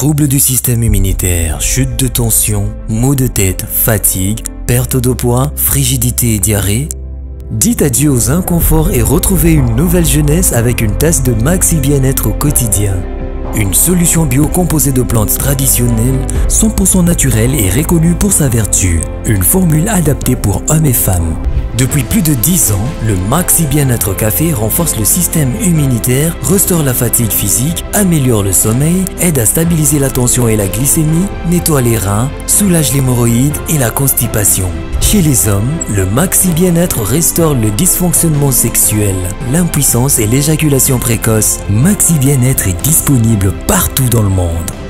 troubles du système immunitaire, chute de tension, maux de tête, fatigue, perte de poids, frigidité et diarrhée. Dites adieu aux inconforts et retrouvez une nouvelle jeunesse avec une tasse de maxi bien-être au quotidien. Une solution bio composée de plantes traditionnelles, 100% naturelle et reconnue pour sa vertu. Une formule adaptée pour hommes et femmes. Depuis plus de 10 ans, le Maxi Bien-être Café renforce le système immunitaire, restaure la fatigue physique, améliore le sommeil, aide à stabiliser la tension et la glycémie, nettoie les reins, soulage l'hémorroïde et la constipation. Chez les hommes, le Maxi Bien-être restaure le dysfonctionnement sexuel, l'impuissance et l'éjaculation précoce. Maxi Bien-être est disponible partout dans le monde.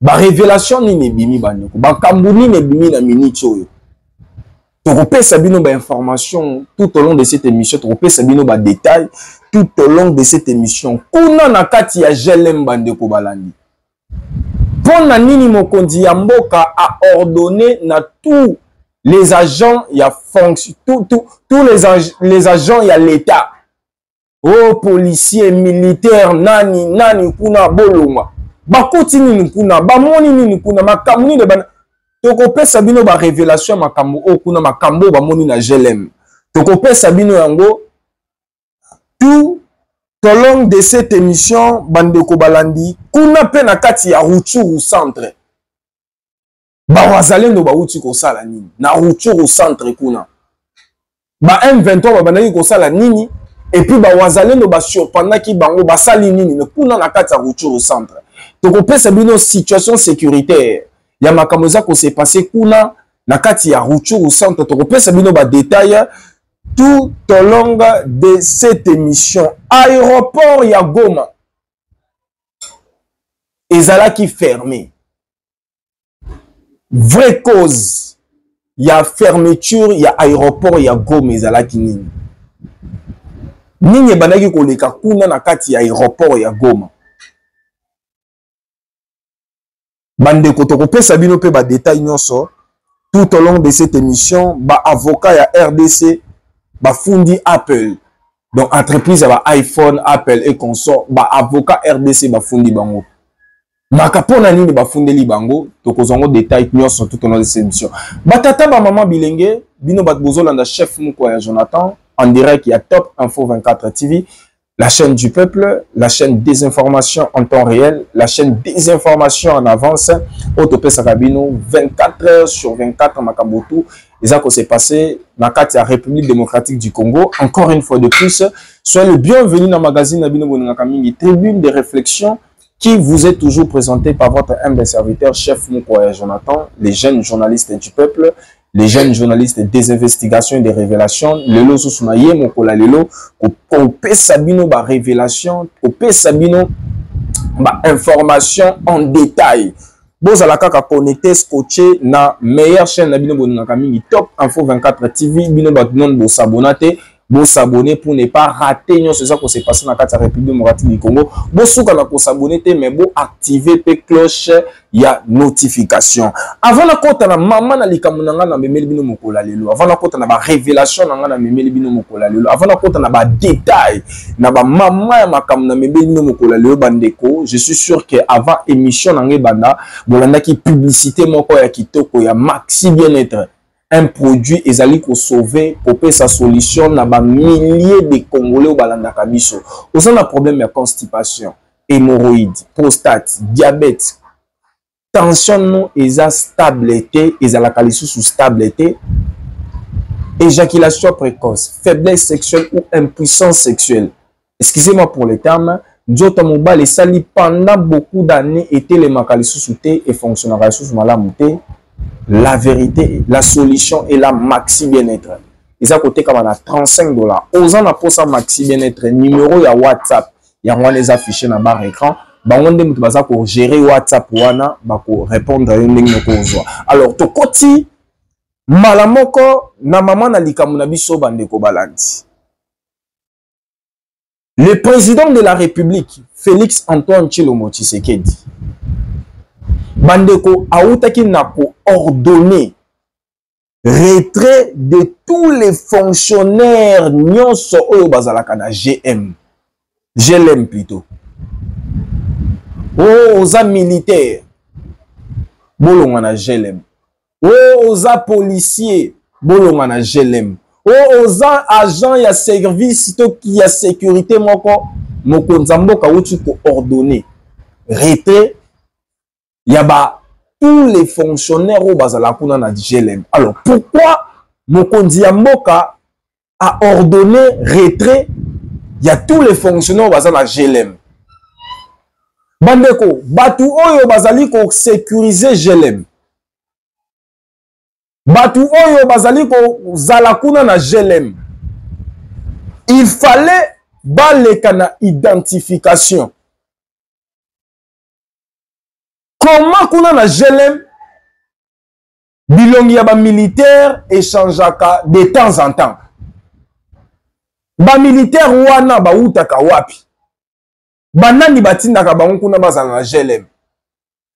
ba revelation nini ebimi bandeko bakambo nini ebimi na minute oyo tokopesa bino ba information tout au long de cette émission tokopesa bino ba détail tout au long de cette émission kuna na kati ya glm bandeko balandi mpo na nini mokonzi ya mboka a ordonné na tout les agents ya fonction tous les, ag les agents ya l'état o policier militaire nani nani kuna bolongwa bakoti nini kuna bamoni nini kuna makambo nini ebanda tokopesa bino barevelation ya makambo oyo kuna makambo oyo bamoni na glm tokopesa bino yango tout au long de cette émission bandeko balandi kuna mpe na kati ya ruchuru centre bawazalendo bawuti kosala nini na ruchuru centre kuna ba m23 babandaki kosala nini epuis bawazalendo basurprendaki bango basali nini na kuna na kati ya ruchuru centre tokopesa bino situation sécuritaire ya makambo eza kose passe kuna na kati ya ruchuru centre tokopesa bino badetail tout au long de cette émission aéroport ya goma ezalaki fermé vraie cause ya fermeture ya aéroport ya goma ezalaki nini nini ebandaki koleka kuna na kati ya aéroport ya goma bandeko tokopesa bino mpe badetail nyonso tout au long de cette émission baavocat ya rdc bafundi apple donc entreprise ya baiphone apple et consort baavocat rdc bafundi bango maka mpo na nini bafundeli bango tokozwa yango detail nyonso tout au long de cette émission batata bamama bilenge bino bato bozolanda chef moko ya jonathan en direct ya top info 24 tv la chaîne du peuple la chaîne des informations en temps réel la chaîne des informations en avance oyo topesaka bino 24 heures sur 24 makambo tout eza kose passe na kati ya république démocratique du congo encore une fois de plus soyez le bienvenu na magazine na bino bolingaka mingi tribune de réflexion qui vous est toujours présenté par votre humble serviteur, chef Moukoya Jonathan, les jeunes journalistes du peuple, les jeunes journalistes des investigations et des révélations. Lelo susuna ye mokola lelo kopesa bino ba révélations, kopesa bino ba informations en détail. bozala kaka connecte scotche na meilleure chaîne na bino bolingaka mingi top info 24 tv bino bato none bosabona te Bo s'abonner pour ne pas rater nyonso eza ko se passer na kati ya République démocratique du Congo. Bo suka na ko s'abonner te mais bo activer pe cloche ya notification. Avant na kota na mama na likambo na nga na memeli bino mokola lelo. Avant na kota na ba révélation na nga na memeli bino mokola lelo. Avant na kota na ba détails na ba mama ya makambo na memeli bino mokola lelo bandeko. Je suis sûr que avant émission na nga ebanda bolandaki publicité moko ya kitoko ya Maxi Bien-être. un produit ezali ko sauver kopesa solution na ba milliers de congolais oyo balandaka biso oza na problème ya constipation hémorroïde prostate diabète tension no eza stable te ezalaka lisusu stable te éjaculation précoce faiblesse sexuelle ou impuissance sexuelle excusez-moi pour le terme nzoto ya mobali esali pendant beaucoup d'années etelemaka lisusu te efonctionnaka lisusu malamu te la vérité la solution est la maxi bien être eza kotekama na 35 dollars oza na mposa maxi bien être numero ya whatsapp yango wana eza affiche na bar écran bango nde moto baza kogere whatsapp wana bakorépondre yo ndenge moko ozwa alors tokoti mbala moko na mama na likambo na biso bandeko balandi Le président de la République, Félix Antoine Tshilombo Tshisekedi, bandeko awutaki na koordonne retrait de tous les fonctionnaires nyonso oyo bazalaka na GM. GLM plutôt. Oh, oza militaire. Bolonga na GLM. o oh, oza policier bolonga na glm o oh, oza agent ya service to ya sécurité moko mokonzi ya mboka auti koordonne retrait ya ba tous les fonctionnaires oyo bazala kuna na glm alors pourquoi mokonzi ya mboka a ordonné retrait ya tous les fonctionnaires baza na glm bandeko bato oyo bazali kosécurise glm bato oyo bazali kozala kuna na glm il fallait baleka na identification comment kuna na glm bilongi ya bamilitaire echangeaka de temps en temps bamilitaire wana bawutaka wapi banani batindaka bango kuna bazala na glm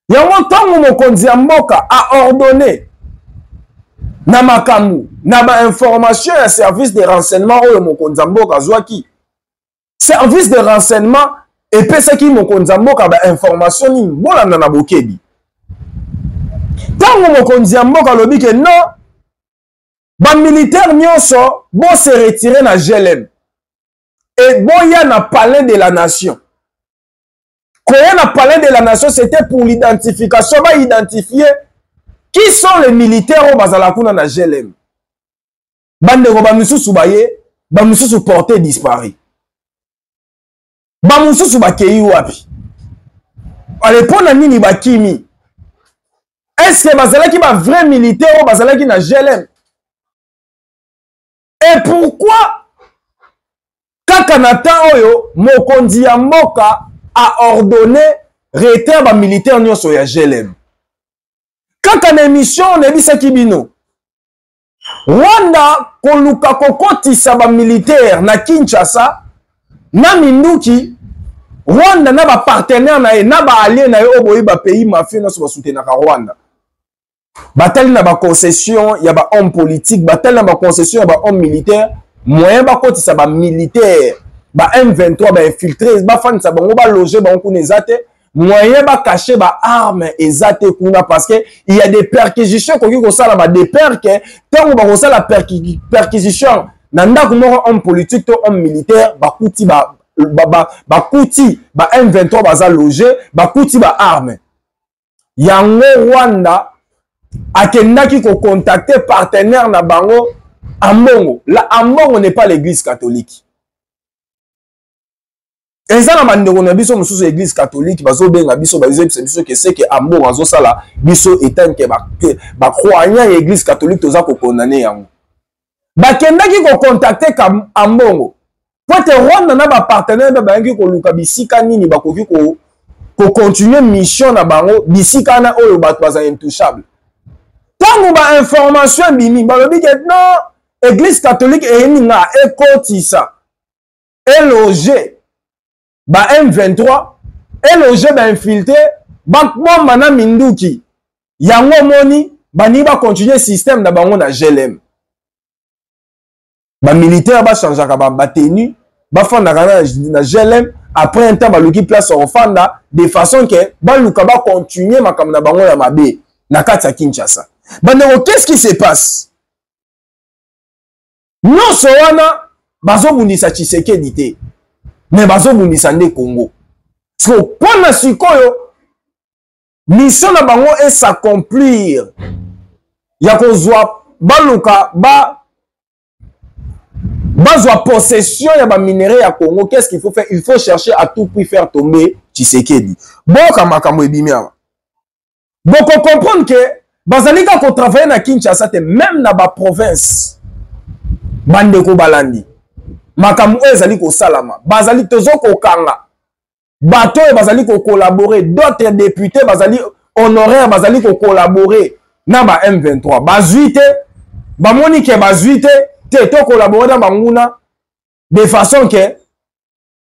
yango ntango mokonzi ya mboka aordonne na makambo na bainformation ya service de renseignement oyo mokonzi ya mboka azwaki service de renseignement epesaki mokonzi ya mboka bainformation nini bolanda na bokebi ntango mokonzi ya mboka alobi ke non bamilitaire nyonso bose retire na glm e boya na palais de la nation koya na palais de la nation c'était pour l'identification baidentifie qui sont les militaires oyo bazala kuna na glm bandeko bamisusu baye bamosusu porte dispari bamosusu bakei wapi ale mpo na nini bakimi eske bazalaki ba vrai militaire oyo bazalaki na glm e pourkui kaka na temps oyo mokonzi ya mboka aordonne retrait ya bamilitaire nyonso ya glm kaka na émission nayebisaki bino Rwanda koluka kokotisa ba militaire na Kinshasa na minduki Rwanda na ba partenaire na ye na ba alliés na ye oyo boyebi ba pays mafieux nyonso basutenaka Rwanda batali na ba concession ya ba homme politique batali na ba concession ya ba homme militaire moyen bakotisa ba militaire ba M23 ba infiltres bafandisa bango baloge bango kuna eza te moyen ba cacher ba armes eza te kuna parce que il y a des perquisitions koki kosala ba des perques tango ba kosala perquisition na ndako moko homme politique to homme militaire bakuti ba bakuti ba M23 baza loge bakuti ba armes yango Rwanda akendaki kocontacte partenaire na bango ambongo la ambongo n'est pas l'église catholique eza na bandeko na biso mosusu eglise catholique bazobenga biso bazoyebisa biso ke seke ambongo azosala biso etanke bacroyant ya eglise catholique toza kokondane yango bakendaki kokontakte ambongo po ete rwanda na bapartenere mpe bayaki koluka bisika nini bakoki kocontinue mission na bango bisika wana oyo bato baza intouchable ntango bainformation ebimi balobi ke non eglise catholique eyini nga ekotisa eloge ba M23 eloge ba infiltre bakbomba na minduki yango omoni baningi bacontinue système na bango na glm bamilitaire bachangeaka batenu bafandaka na glm après un temps baluki place ya kofanda de façon ke baluka bacontinue makambo na bango ya mabe na kati ya kinshasa bandeko qu'est ce qui se passe nyonso wana bazobundisa tshisekedi te me bazobundisa nde congo so mpo na sikoyo mission na bango esacomplir ya kozwa baluka ba bazwa possession ya baminerai ya congo qu'est ce qu'il faut faire il faut chercher à tout prix faire tomber tshisekedi boyoka makambo ebimi awa boko comprendre ke bazali kaka kotravaille na kinshasa te meme na baprovince bandeko balandi makambo oyo ezali kosalama bazali tozo kokanga bato oyo bazali kokolabore d'autres députés bazali honoraire bazali kokolabore na ba m23 bazwi te bamoni ke bazwi te te tokolabore na banguna de façon ke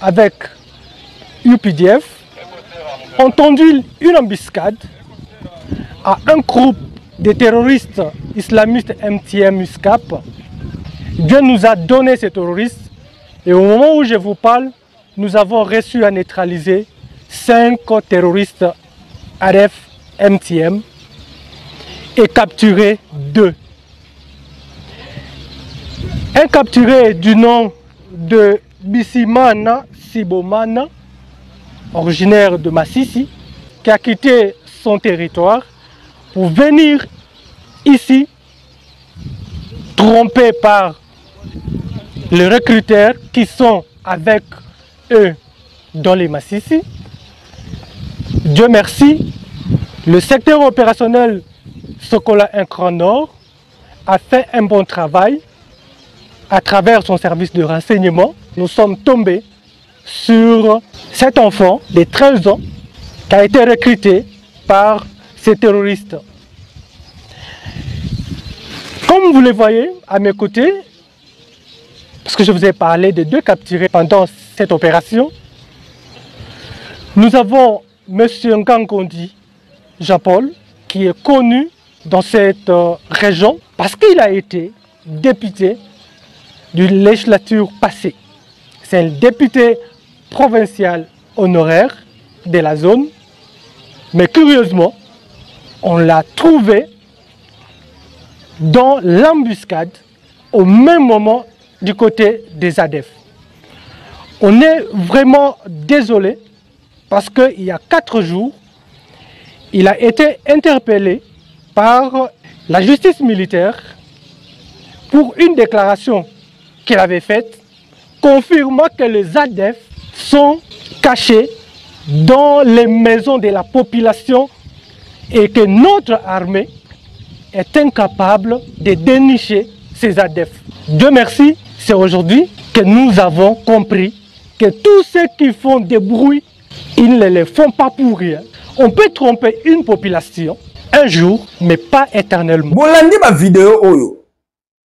avec UPDF ont tendu une embuscade à un groupe des terroristes islamistes MTM USCAP. Dieu nous a donné ces terroristes et au moment où je vous parle, nous avons reçu à neutraliser cinq terroristes RF MTM et capturé deux. Un capturé du nom de Bissimana Sibomana, originaire de Massissi, qui a quitté son territoire pour venir ici, trompé par les recruteurs qui sont avec eux dans les Massissi. Dieu merci, le secteur opérationnel Sokola Incran a fait un bon travail à travers son service de renseignement. Nous sommes tombés sur cet enfant de 13 ans qui a été recruté par ces terroristes. Comme vous le voyez à mes côtés, parce que je vous ai parlé des deux capturés pendant cette opération, nous avons M. Ngangondi Japol, qui est connu dans cette euh, région parce qu'il a été député d'une législature passée. C'est un député provincial honoraire de la zone, mais curieusement, on l'a trouvé dans l'embuscade au même moment du côté des ADEF. On est vraiment désolé parce qu'il y a quatre jours, il a été interpellé par la justice militaire pour une déclaration qu'il avait faite confirmant que les ADEF sont cachés dans les maisons de la population et que notre armée est incapable de dénicher ces adeptes. Dieu merci, c'est aujourd'hui que nous avons compris que tous ceux qui font des bruits, ils ne les font pas pour rien. On peut tromper une population un jour, mais pas éternellement. ma vidéo oyo.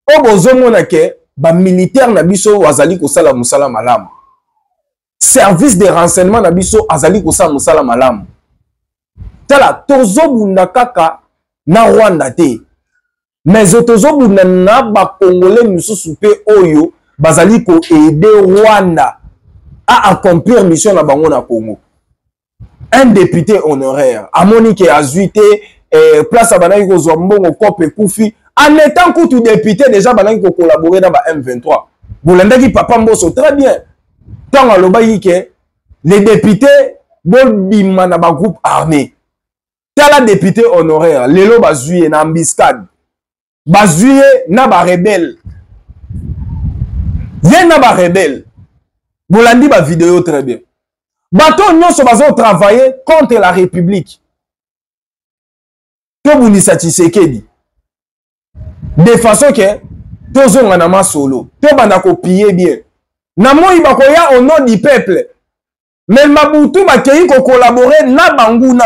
oyo bozomona ke bamilitaire na biso bazali kosala mosala malamu service de renseignement na biso azali kosala mosala malamu tala tozobunda kaka na rwanda te mais tozobunda na bakongole mosusu mpe oyo bazali koaide rwanda a accomplir mission na bango na congo un député honoraire amoni ke azwi te eh, place abandaki kozwa mbongo cope ekufi en étant kutu député déjà abandaki kocollabore na ba m23 bolandaki papa mboso très bien ntango alobaki ke les députés bobima na bagroupe armé tala député honoraire lelo bazwi ye na embiscade bazwi ye na barebele ye na barebele bolandi bavideo très bien bato oyo nyonso bazotravaille contre la république tobundisa tshisekedi de façon ke tozonga na masolo tobanda kopiye bien na moi bakoya au nom du peuple me mabutu bakei kokolabore na banguna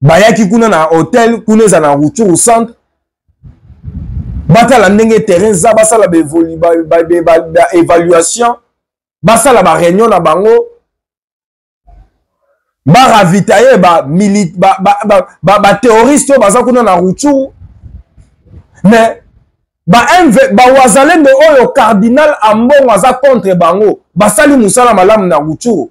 bayaki kuna na hotel kuna eza na ruchuru centre batala ndenge terrain eza basala baévaluation basala baréunion na bango baravitaye baterroriste ba, ba, ba, ba, ba oyo baza kuna na ruchuru mais bawazalendo ba oyo cardinal ambongo aza contre bango basali mosala malamu na ruchuru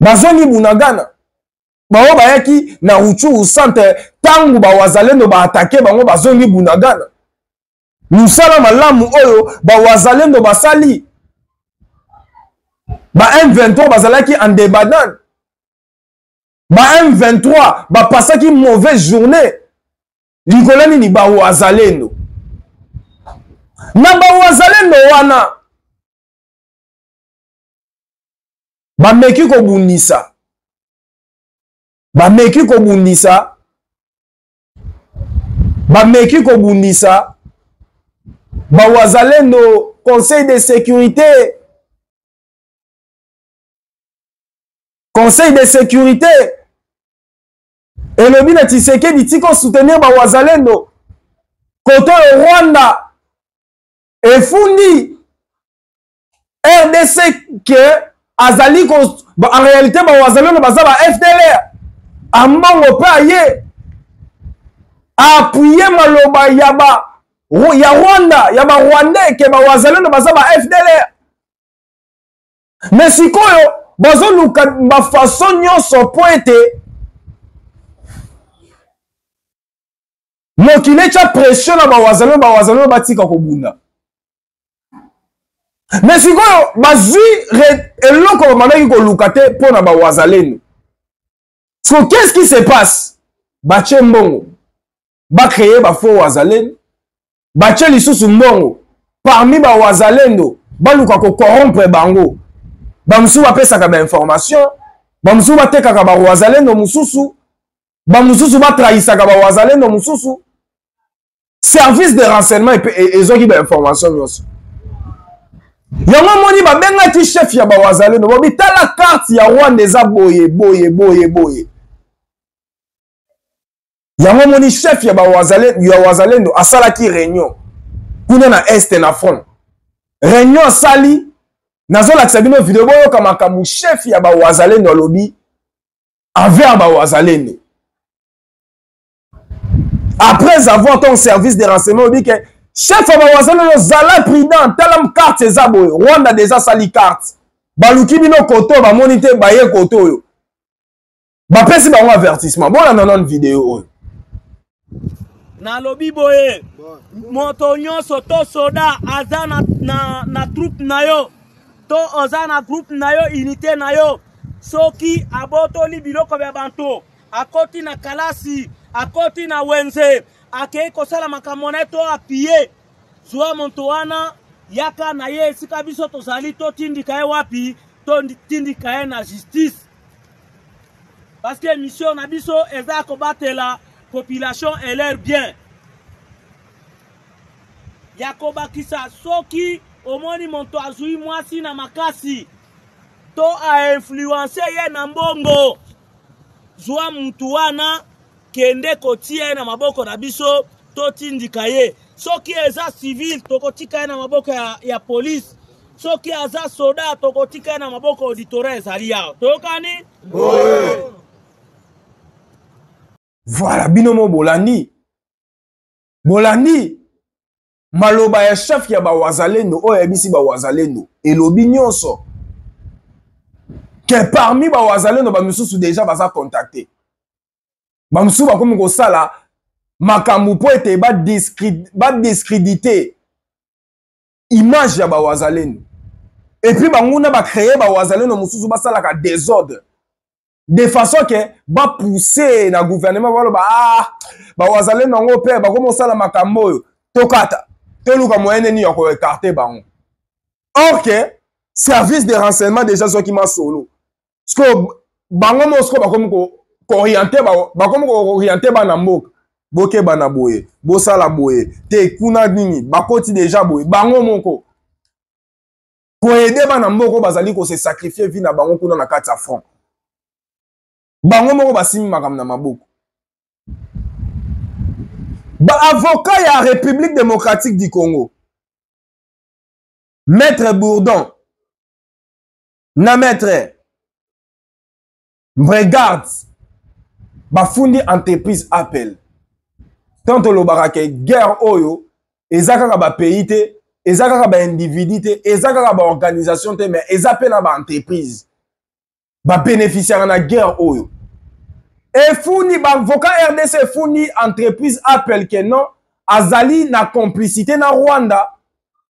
bazongi bunagana bango bayaki na ruchuru centre ntango bawazalendo baatake bango bazongi bunagana mosala malamu oyo bawazalendo basali ba m23 bazalaki en debadan ba m23 bapasaki mauvaise journée likolo nini bawazalendo na bawazalendo wana bameki kobundisa bameki kobundisa bameki kobundisa bawazalendo conseil de sécurité conseil de sécurité elobi na tshisekedi tika osoutenir bawazalendo koto oyo rwanda efundi rdc ke azali ko en réalité bawazaleno baza ba fdlr ambongo mpe aye aappuye maloba ya ba ya rwanda ya barwandais ke bawazaleno baza ba fdlr me sikoyo bazoluka bafaso nyonso mpo ete mokili etya pression na bawazaleno bawazaleno batika kobunda me sikoyo bazwi eloko babandaki koluka te mpo na bawazalendo so qu'est-ce qui se passe batie mbongo bacreye bafaux wazalendo batie lisusu mbongo parmi bawazalendo baluka kokorompre bango bamosusu bapesaka bainformation bamosusu batekaka bawazalendo mosusu bamosusu batrahisaka bawazalendo mosusu service de renseignement epe e, ezwaki bainformation nyonso yango omoni babengaki chef ya bawazaleno bobi tala karte ya rwanda eza boye boye boye boye yango omoni chef ya bawazalendo asalaki réunion kuna na este na front réunion asali nazolakisa bino video boyoka makambo chef ya bawazalendo alobi envers bawazalendo après avoir ton service de renseignement obi ke chef ya bawazalelo zala prudent tala carte eza boye rwanda deja asali carte baluki bino kote oyo bamoni te baye kote oyo bapesi bango avertissement bolanda nano video oyo nalobi boye moto nyonso to soda aza na, na, na troupe na yo to oza na groupe na yo unité na yo soki abotoli biloko bya banto akoti na kalasi akoti na wenze akei kosala makambo na ye to apiye zwa moto wana yaka na ye esika biso tozali totindika ye wapi totindika ye na justice parce que mission na biso eza ya kobatela population et leur bien ya kobakisa soki omoni moto azwi mwasi na makasi to ainfluence ye na mbongo zwa mutu wana kende kotia ye na maboko na biso totindika ye soki eza civil tokotika ye na maboko ya, ya polise soki aza soda tokotika ye na maboko ya auditorat ezali awa toyokani voilà bino mo bolandi bolandi maloba ya chef ya bawazalendo oyo ayebisi bawazalendo elobi nyonso ke parmi bawazalendo bamisusu deja baza contacte bamosusu bakomi kosala makambo mpo ete badescredite image ya bawazalendo epuis banguna bacreye bawazalendo mosusu basalaka desordre de façon ke bapousse na gouvernement baloba ah bawazale na yango mpe bakomi kosala makambo oyo tokata toluka moyen nini ya koekarte bango or ke service de renseignement déjà zwaki masolo sikoyo bango mo sikoyo bakomi kooriente bakomi kooriente bana mboka bokeba na boye bosala boye te kuna nini bakoti deja boye bango moko koede bana mboko bazali kose sacrifie vie na bango kuna na kati ya front bango moko basimbi makambo na maboko baavoka ya république démocratique du congo maître bourdon na maître Bregard bafundi entreprise Apple tant tolobaka ke guerre oyo eza kaka bapays te eza kaka baindividu te eza kaka baorganisation te mais eza mpe na baentreprise babeneficiaka na guerre oyo efundi baavoka rdc efundi entreprise apple ke non azali na complicité na rwanda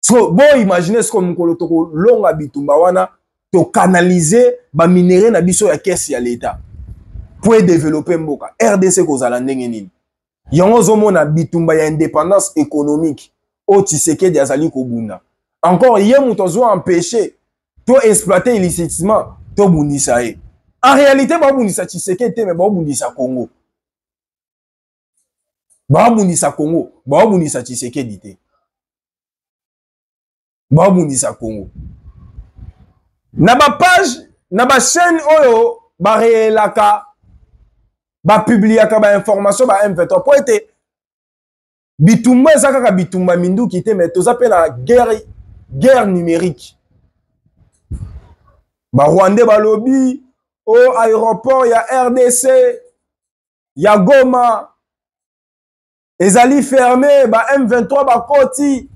so bo imagine siko mokolo tokolonga bitumba wana tokanalize baminere na biso ya kese ya leta mpo edevelope mboka rdc ekozala ndenge nini yango ozomona bitumba ya indépendance économique oyo tshisekedi azali kobunda encore ye moto azwa empêche to exploite illicitement tobundisa ye en réalité baobundisa tshisekedi te me baobundisa congo baobundisa congo baobundisa tshisekedi te baobundisa congo na bapage na bachaîne oyo bareelaka bapubliaka bainformation ba m23 mpo ete bitumba eza kaka bitumba minduki te mais toza mpe na guerre, guerre numérique barwandais balobi o aéroport ya rdc ya goma ezali ferme ba m23 bakoti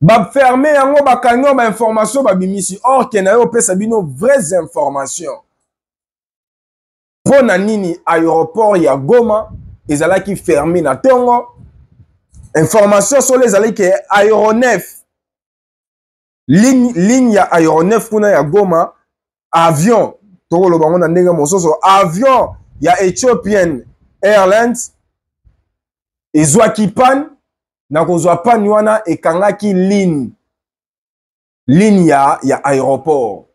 baferme yango bakangi yo bainformation babimisi or ke na yo opesa bino vraies information mpo na nini aéroport ya goma ezalaki ferme na ntongo information solo ezalaki ke aéronef ligne, ligne ya aéronef kuna ya goma avion tokoloba yango na ndenge mosusu avion ya ethiopian airlines ezwaki pane na kozwa pane wana ekangaki ligne ligne ya, ya aéroport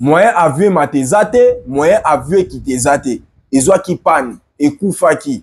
moyen avion emata eza te moyen avion ekita eza te ezwaki pane ekufaki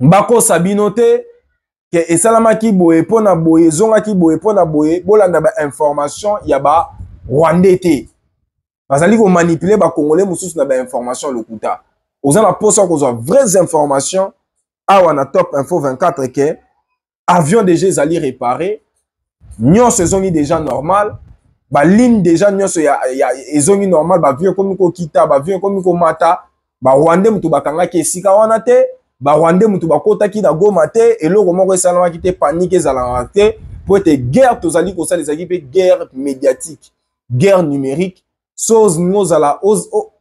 bakosa bino te ke esalamaki boye mpo na boye ezongaki boye mpo na boye bolanda bainformation ya ba rwandais te bazali komanipule bakongole mosusu na bainformation lokuta oza na mposa kozwa vraies information awa na top info 24 ke avion déjà ezali réparé nyonso ezongi déjà normal baligne déjà nyonso ya, ya, ezongi normal bavio ekomi kokita bavio ekomi komata barwande moto bakangaki esika wana te barwande moto bakotaki na goma te eloko moko esalamaki te panike ezalaka te mpo ete guerre tozali kosala ezalaki mpe guerre médiatique guerre numérique so ozala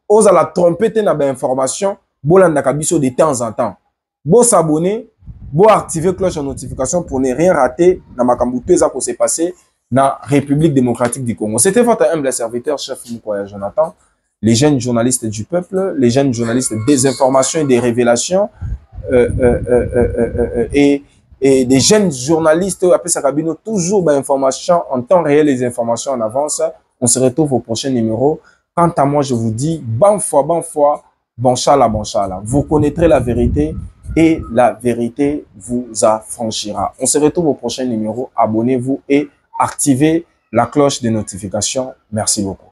ozala trompe te na bainformation bolandaka biso de temps en temps s'abonner, bon activer cloche de notification pour ne rien rater dans ce qui s'est passé dans la république démocratique du congo c'était votre humble serviteur chef mokoya jonathan les jeunes journalistes du peuple les jeunes journalistes des informations et des révélations euh, euh, euh, et et des jeunes journalistes, après ça, toujours ben, information en temps réel, les informations en avance. On se retrouve au prochain numéro. Quant à moi, je vous dis, bonne foi, bonne foi, bon bonchala. Vous connaîtrez la vérité et la vérité vous affranchira. On se retrouve au prochain numéro. Abonnez-vous et activez la cloche de notification. Merci beaucoup.